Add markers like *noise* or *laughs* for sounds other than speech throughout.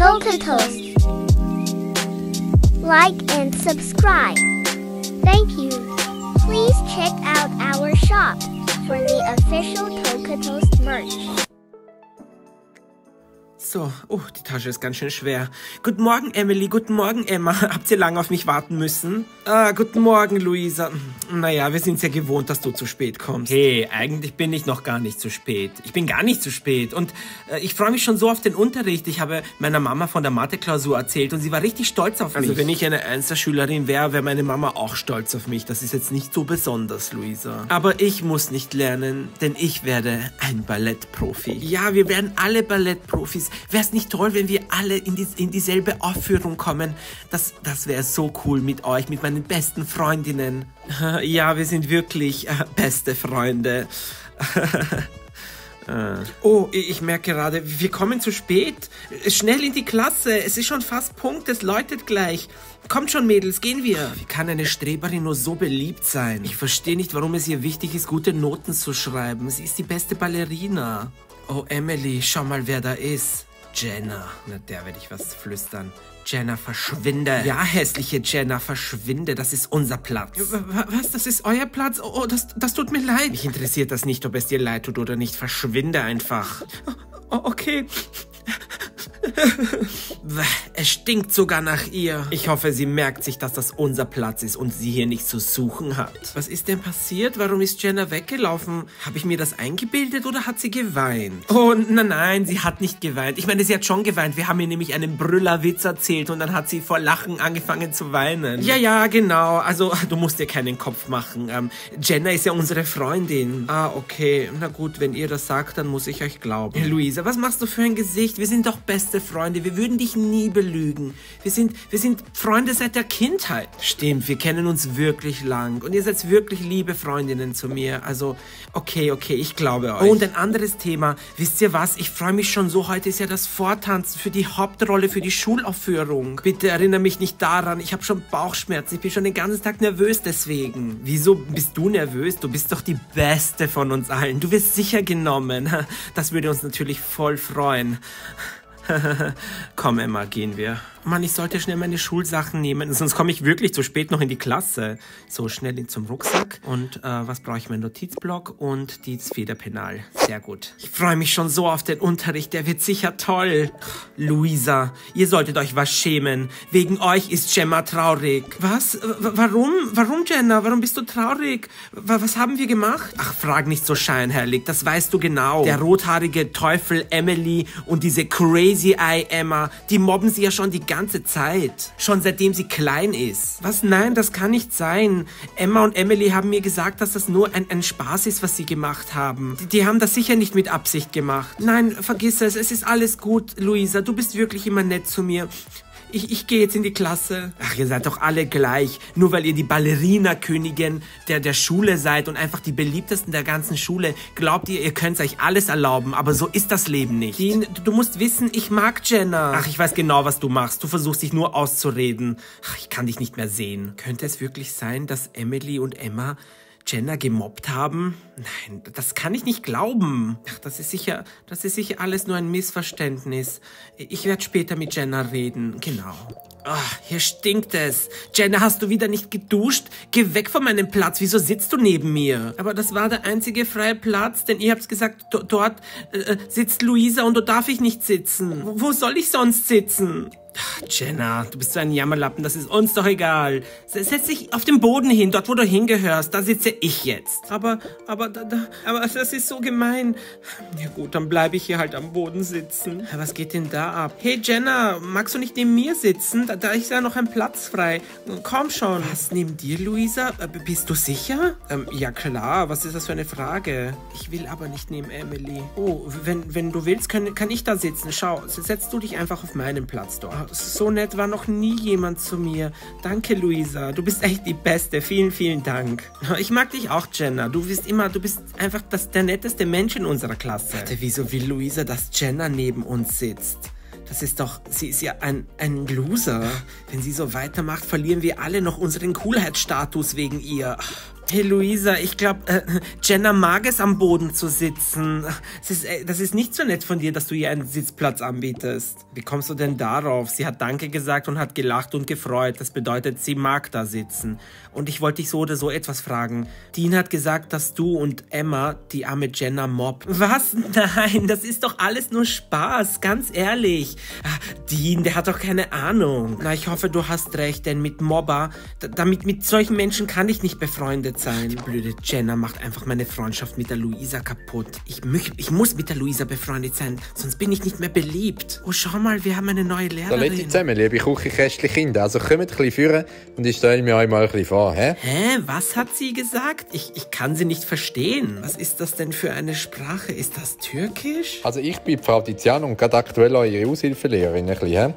Toka Toast. Like and subscribe. Thank you. Please check out our shop for the official Toka Toast merch. So, oh, die Tasche ist ganz schön schwer. Guten Morgen, Emily. Guten Morgen, Emma. *laughs* Habt ihr lange auf mich warten müssen? Ah, guten Morgen, Luisa. Naja, wir sind ja gewohnt, dass du zu spät kommst. Hey, eigentlich bin ich noch gar nicht zu spät. Ich bin gar nicht zu spät. Und äh, ich freue mich schon so auf den Unterricht. Ich habe meiner Mama von der Mathe-Klausur erzählt und sie war richtig stolz auf also, mich. Also, wenn ich eine Einzelschülerin wäre, wäre meine Mama auch stolz auf mich. Das ist jetzt nicht so besonders, Luisa. Aber ich muss nicht lernen, denn ich werde ein Ballettprofi. Ja, wir werden alle Ballettprofis. Wäre es nicht toll, wenn wir alle in, die, in dieselbe Aufführung kommen? Das, das wäre so cool mit euch, mit meinen besten Freundinnen. *laughs* Ja, wir sind wirklich äh, beste Freunde. *laughs* Äh. Oh, ich merke gerade, wir kommen zu spät. Schnell in die Klasse. Es ist schon fast Punkt, es läutet gleich. Kommt schon, Mädels, gehen wir. Wie kann eine Streberin nur so beliebt sein? Ich verstehe nicht, warum es ihr wichtig ist, gute Noten zu schreiben. Sie ist die beste Ballerina. Oh, Emily, schau mal, wer da ist. Jenna. Na, der werde ich was flüstern. Jenna, verschwinde. Ja, hässliche Jenna, verschwinde. Das ist unser Platz. Was? Das ist euer Platz? Oh, das, das tut mir leid. Mich interessiert das nicht, ob es dir leid tut oder nicht. Verschwinde einfach. Oh, okay. Es stinkt sogar nach ihr. Ich hoffe, sie merkt sich, dass das unser Platz ist und sie hier nichts zu suchen hat. Was ist denn passiert? Warum ist Jenna weggelaufen? Habe ich mir das eingebildet oder hat sie geweint? Oh, nein, nein, sie hat nicht geweint. Ich meine, sie hat schon geweint. Wir haben ihr nämlich einen Brüllerwitz erzählt und dann hat sie vor Lachen angefangen zu weinen. Ja, ja, genau. Also, *laughs* du musst dir keinen Kopf machen. Ähm, Jenna ist ja unsere Freundin. Ah, okay. Na gut, wenn ihr das sagt, dann muss ich euch glauben. Luisa, was machst du für ein Gesicht? Wir sind doch beste Freunde. Wir würden dich nie belügen. Wir sind, wir sind Freunde seit der Kindheit. Stimmt, wir kennen uns wirklich lang. Und ihr seid wirklich liebe Freundinnen zu mir. Also, okay, okay, ich glaube euch. Oh, und ein anderes Thema. Wisst ihr was? Ich freue mich schon so. Heute ist ja das Vortanzen für die Hauptrolle für die Schulaufführung. Bitte erinnere mich nicht daran. Ich habe schon Bauchschmerzen. Ich bin schon den ganzen Tag nervös deswegen. Wieso bist du nervös? Du bist doch die Beste von uns allen. Du wirst sicher genommen. *laughs* Das würde uns natürlich voll freuen. *laughs* Komm, Emma, gehen wir. Mann, ich sollte schnell meine Schulsachen nehmen, sonst komme ich wirklich zu spät noch in die Klasse. So, schnell zum Rucksack. Und äh, was brauche ich? Mein Notizblock und die Federpenal. Sehr gut. Ich freue mich schon so auf den Unterricht, der wird sicher toll. Luisa, ihr solltet euch was schämen. Wegen euch ist Gemma traurig. Was? W warum? Warum, Jenna? Warum bist du traurig? W was haben wir gemacht? Ach, frag nicht so scheinheilig, das weißt du genau. Der rothaarige Teufel Emily und diese Crazy Eye Emma, die mobben sie ja schon die ganze Zeit. Schon seitdem sie klein ist. Was? Nein, das kann nicht sein. Emma und Emily haben mir gesagt, dass das nur ein, ein Spaß ist, was sie gemacht haben. Die, die haben das sicher nicht mit Absicht gemacht. Nein, vergiss es. Es ist alles gut, Luisa. Du bist wirklich immer nett zu mir. Ich, ich gehe jetzt in die Klasse. Ach, ihr seid doch alle gleich. Nur weil ihr die Ballerina-Königin der, der Schule seid und einfach die beliebtesten der ganzen Schule, glaubt ihr, ihr könnt euch alles erlauben. Aber so ist das Leben nicht. Dean, du, du musst wissen, ich mag Jenna. Ach, ich weiß genau, was du machst. Du versuchst dich nur auszureden. Ach, ich kann dich nicht mehr sehen. Könnte es wirklich sein, dass Emily und Emma Jenna gemobbt haben? Nein, das kann ich nicht glauben. Ach, das ist sicher, das ist sicher alles nur ein Missverständnis. Ich werde später mit Jenna reden. Genau. Ach, hier stinkt es. Jenna, hast du wieder nicht geduscht? Geh weg von meinem Platz. Wieso sitzt du neben mir? Aber das war der einzige freie Platz, denn ihr habt gesagt, dort äh, sitzt Luisa und dort darf ich nicht sitzen. Wo soll ich sonst sitzen? Jenna, du bist so ein Jammerlappen, das ist uns doch egal. Setz dich auf den Boden hin, dort wo du hingehörst, da sitze ich jetzt. Aber, aber, da, da, aber das ist so gemein. Ja gut, dann bleibe ich hier halt am Boden sitzen. Was geht denn da ab? Hey Jenna, magst du nicht neben mir sitzen? Da, da ist ja noch ein Platz frei. Komm schon. Was, neben dir, Luisa? Äh, bist du sicher? Ähm, ja klar, was ist das für eine Frage? Ich will aber nicht neben Emily. Oh, wenn, wenn du willst, kann, kann ich da sitzen. Schau, setz du dich einfach auf meinen Platz dort so nett war noch nie jemand zu mir. Danke, Luisa. Du bist echt die Beste. Vielen, vielen Dank. Ich mag dich auch, Jenna. Du bist immer, du bist einfach das, der netteste Mensch in unserer Klasse. Warte, wieso will Luisa, dass Jenna neben uns sitzt? Das ist doch, sie ist ja ein, ein Loser. Wenn sie so weitermacht, verlieren wir alle noch unseren Coolheitsstatus wegen ihr. Hey Luisa, ich glaube, äh, Jenna mag es am Boden zu sitzen. Das ist, äh, das ist nicht so nett von dir, dass du ihr einen Sitzplatz anbietest. Wie kommst du denn darauf? Sie hat Danke gesagt und hat gelacht und gefreut. Das bedeutet, sie mag da sitzen. Und ich wollte dich so oder so etwas fragen. Dean hat gesagt, dass du und Emma die arme Jenna mobb. Was? Nein, das ist doch alles nur Spaß, ganz ehrlich. Ah, Dean, der hat doch keine Ahnung. Na, ich hoffe, du hast recht, denn mit Mobber, damit mit solchen Menschen kann ich nicht befreundet sein. Die blöde Jenna macht einfach meine Freundschaft mit der Luisa kaputt. Ich, ich muss mit der Luisa befreundet sein, sonst bin ich nicht mehr beliebt. Oh, schau mal, wir haben eine neue Lehrerin. Da zusammen, liebe Küchenkästchen Kinder. Also kommt ein bisschen führen und ich stelle mir euch mal ein bisschen vor, hä? Hä? Was hat sie gesagt? Ich, ich kann sie nicht verstehen. Was ist das denn für eine Sprache? Ist das Türkisch? Also ich bin Frau Tizian und gerade aktuell eure Aushilfelehrerin ein bisschen, hä?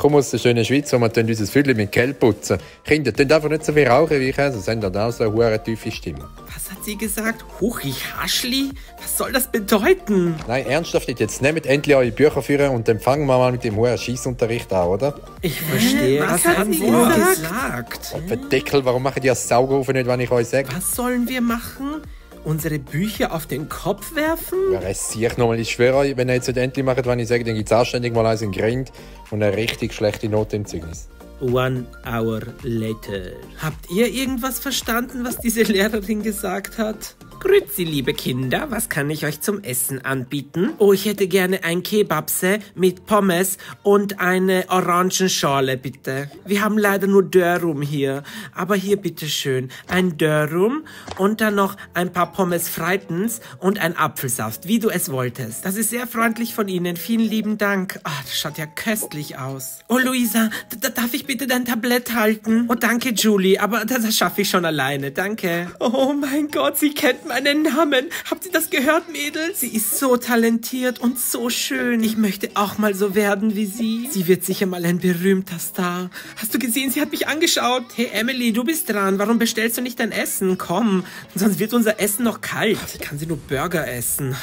Ich komme aus der schönen Schweiz, wo wir unser Viertel mit Kell putzen. Kinder, tun einfach nicht so viel rauchen wie ich, sonst haben dann auch so eine hohe tiefe Stimme. Was hat sie gesagt? Huch, ich Haschli? Was soll das bedeuten? Nein, ernsthaft Jetzt nehmt endlich eure Bücher führen und dann fangen wir mal mit dem hohen Schießunterricht an, oder? Ich verstehe. Was, was hat sie gesagt? gesagt? Oh, Deckel, warum machen die das Saugerufen nicht, wenn ich euch sage? Was sollen wir machen? Unsere Bücher auf den Kopf werfen? Ja, es ich nochmal, ich schwöre wenn ihr jetzt nicht endlich macht, wenn ich sage, dann gibt es anständig mal eins in Grind und eine richtig schlechte Note im Zeugnis. One hour later. Habt ihr irgendwas verstanden, was diese Lehrerin gesagt hat? Grüezi, liebe Kinder, was kann ich euch zum Essen anbieten? Oh, ich hätte gerne ein Kebabse mit Pommes und eine Orangenschorle, bitte. Wir haben leider nur Dörrum hier, aber hier bitteschön ein Dörrum und dann noch ein paar Pommes Freitens und ein Apfelsaft, wie du es wolltest. Das ist sehr freundlich von Ihnen, vielen lieben Dank. Ah, das schaut ja köstlich aus. Oh, Luisa, darf ich bitte dein Tablett halten? Oh, danke, Julie, aber das, das schaffe ich schon alleine, danke. Oh mein Gott, sie kennt meinen Namen. Habt ihr das gehört, Mädels? Sie ist so talentiert und so schön. Ich möchte auch mal so werden wie sie. Sie wird sicher mal ein berühmter Star. Hast du gesehen, sie hat mich angeschaut. Hey, Emily, du bist dran. Warum bestellst du nicht dein Essen? Komm, sonst wird unser Essen noch kalt. Ich kann sie nur Burger essen.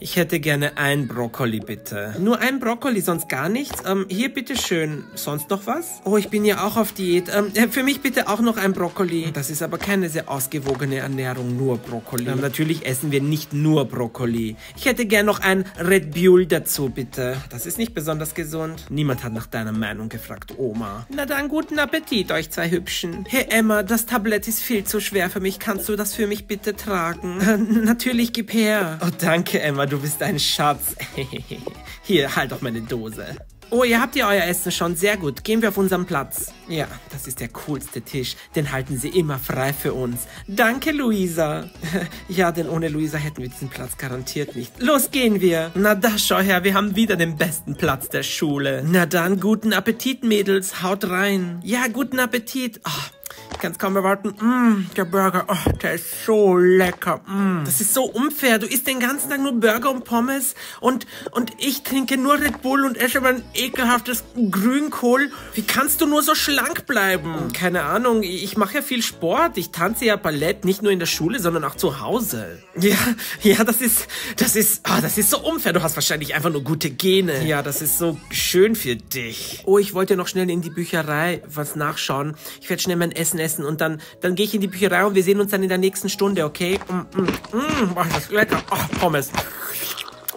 Ich hätte gerne ein Brokkoli, bitte. Nur ein Brokkoli, sonst gar nichts? Ähm, hier, bitteschön. Sonst noch was? Oh, ich bin ja auch auf Diät. Ähm, äh, für mich bitte auch noch ein Brokkoli. Das ist aber keine sehr ausgewogene Ernährung, nur Brokkoli. Ähm, natürlich essen wir nicht nur Brokkoli. Ich hätte gern noch ein Red Bull dazu, bitte. Das ist nicht besonders gesund. Niemand hat nach deiner Meinung gefragt, Oma. Na dann, guten Appetit, euch zwei Hübschen. Hey, Emma, das Tablett ist viel zu schwer für mich. Kannst du das für mich bitte tragen? Äh, natürlich, gib her. Oh, danke, Emma du bist ein Schatz. *laughs* Hier, halt doch meine Dose. Oh, ihr habt ja euer Essen schon. Sehr gut. Gehen wir auf unseren Platz. Ja, das ist der coolste Tisch. Den halten sie immer frei für uns. Danke, Luisa. *laughs* ja, denn ohne Luisa hätten wir diesen Platz garantiert nicht. Los gehen wir. Na da, schau her, wir haben wieder den besten Platz der Schule. Na dann, guten Appetit, Mädels. Haut rein. Ja, guten Appetit. Oh, ich kann es kaum erwarten. Mm, der Burger, oh, der ist so lecker. Mm. Das ist so unfair. Du isst den ganzen Tag nur Burger und Pommes und, und ich trinke nur Red Bull und esse aber ein ekelhaftes Grünkohl. Wie kannst du nur so schlank bleiben? Keine Ahnung, ich mache ja viel Sport. Ich tanze ja Ballett, nicht nur in der Schule, sondern auch zu Hause. Ja, ja, das ist, das ist, oh, das ist so unfair. Du hast wahrscheinlich einfach nur gute Gene. Ja, das ist so schön für dich. Oh, ich wollte noch schnell in die Bücherei was nachschauen. Ich werde schnell mein Essen essen und dann, dann gehe ich in die Bücherei und wir sehen uns dann in der nächsten Stunde, okay? Mm, mm, mm, das ist lecker. Oh, Pommes.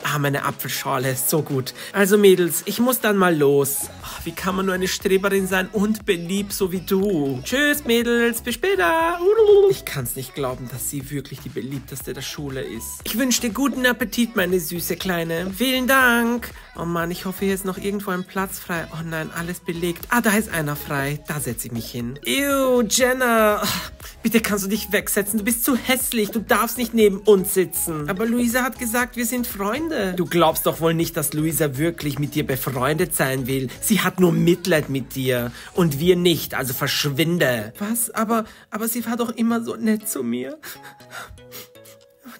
Ah, meine Apfelschale ist so gut. Also Mädels, ich muss dann mal los. Oh, wie kann man nur eine Streberin sein und beliebt so wie du? Tschüss Mädels, bis später. Ich kann's nicht glauben, dass sie wirklich die beliebteste der Schule ist. Ich wünsche dir guten Appetit, meine süße Kleine. Vielen Dank. Oh Mann, ich hoffe, hier ist noch irgendwo ein Platz frei. Oh nein, alles belegt. Ah, da ist einer frei. Da setze ich mich hin. Ew, Jenna. Bitte kannst du dich wegsetzen. Du bist zu hässlich. Du darfst nicht neben uns sitzen. Aber Luisa hat gesagt, wir sind Freunde. Du glaubst doch wohl nicht, dass Luisa wirklich mit dir befreundet sein will. Sie hat nur Mitleid mit dir. Und wir nicht, also verschwinde. Was? Aber, aber sie war doch immer so nett zu mir.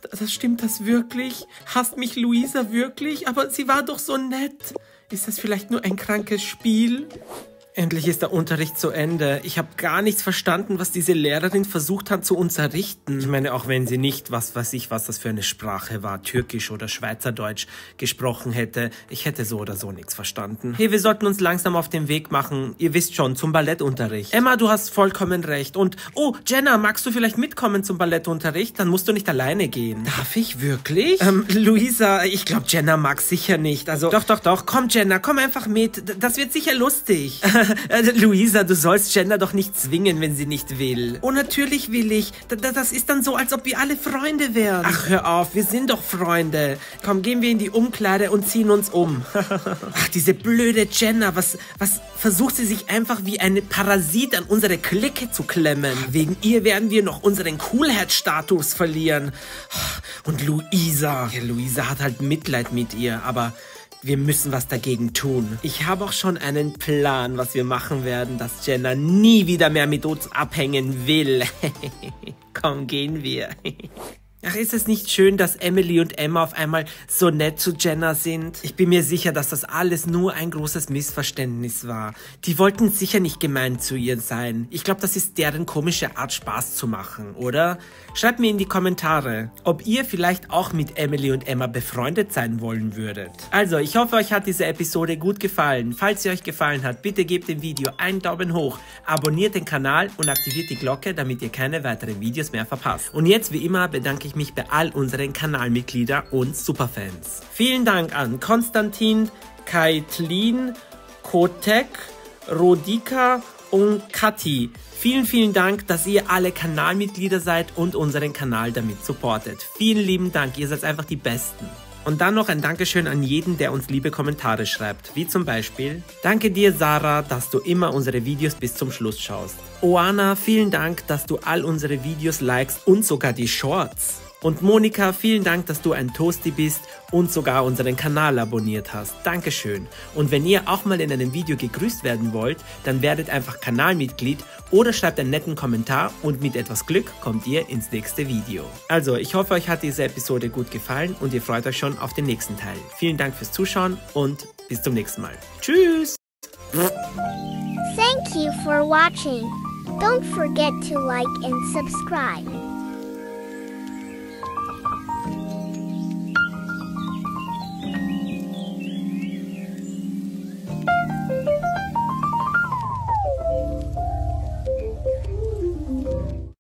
Das stimmt das wirklich? Hasst mich Luisa wirklich? Aber sie war doch so nett. Ist das vielleicht nur ein krankes Spiel? Endlich ist der Unterricht zu Ende. Ich habe gar nichts verstanden, was diese Lehrerin versucht hat zu unterrichten. Ich meine, auch wenn sie nicht, was weiß ich, was das für eine Sprache war, Türkisch oder Schweizerdeutsch gesprochen hätte, ich hätte so oder so nichts verstanden. Hey, wir sollten uns langsam auf den Weg machen. Ihr wisst schon, zum Ballettunterricht. Emma, du hast vollkommen recht. Und, oh, Jenna, magst du vielleicht mitkommen zum Ballettunterricht? Dann musst du nicht alleine gehen. Darf ich wirklich? Ähm, Luisa, ich glaube, Jenna mag sicher nicht. Also, doch, doch, doch. Komm, Jenna, komm einfach mit. Das wird sicher lustig. *laughs* Äh, *laughs* Luisa, du sollst Jenna doch nicht zwingen, wenn sie nicht will. Oh, natürlich will ich. D das ist dann so, als ob wir alle Freunde wären. Ach, hör auf, wir sind doch Freunde. Komm, gehen wir in die Umkleide und ziehen uns um. *laughs* Ach, diese blöde Jenna, was, was versucht sie sich einfach wie eine Parasit an unsere Clique zu klemmen? Wegen ihr werden wir noch unseren Coolhead-Status verlieren. Und Luisa, ja, Luisa hat halt Mitleid mit ihr, aber wir müssen was dagegen tun. Ich habe auch schon einen Plan, was wir machen werden, dass Jenna nie wieder mehr mit uns abhängen will. *laughs* Komm, gehen wir. *laughs* Ach, ist es nicht schön, dass Emily und Emma auf einmal so nett zu Jenna sind? Ich bin mir sicher, dass das alles nur ein großes Missverständnis war. Die wollten sicher nicht gemein zu ihr sein. Ich glaube, das ist deren komische Art, Spaß zu machen, oder? Schreibt mir in die Kommentare, ob ihr vielleicht auch mit Emily und Emma befreundet sein wollen würdet. Also, ich hoffe, euch hat diese Episode gut gefallen. Falls sie euch gefallen hat, bitte gebt dem Video einen Daumen hoch, abonniert den Kanal und aktiviert die Glocke, damit ihr keine weiteren Videos mehr verpasst. Und jetzt, wie immer, bedanke ich ich mich bei all unseren Kanalmitgliedern und Superfans. Vielen Dank an Konstantin, Kaitlin, Kotek, Rodika und Kathi. Vielen, vielen Dank, dass ihr alle Kanalmitglieder seid und unseren Kanal damit supportet. Vielen lieben Dank, ihr seid einfach die Besten. Und dann noch ein Dankeschön an jeden, der uns liebe Kommentare schreibt, wie zum Beispiel Danke dir, Sarah, dass du immer unsere Videos bis zum Schluss schaust. Oana, vielen Dank, dass du all unsere Videos likest und sogar die Shorts. Und Monika, vielen Dank, dass du ein Toasty bist und sogar unseren Kanal abonniert hast. Dankeschön. Und wenn ihr auch mal in einem Video gegrüßt werden wollt, dann werdet einfach Kanalmitglied oder schreibt einen netten Kommentar und mit etwas Glück kommt ihr ins nächste Video. Also, ich hoffe, euch hat diese Episode gut gefallen und ihr freut euch schon auf den nächsten Teil. Vielen Dank fürs Zuschauen und bis zum nächsten Mal. Tschüss! Thank you for watching. Don't forget to like and subscribe.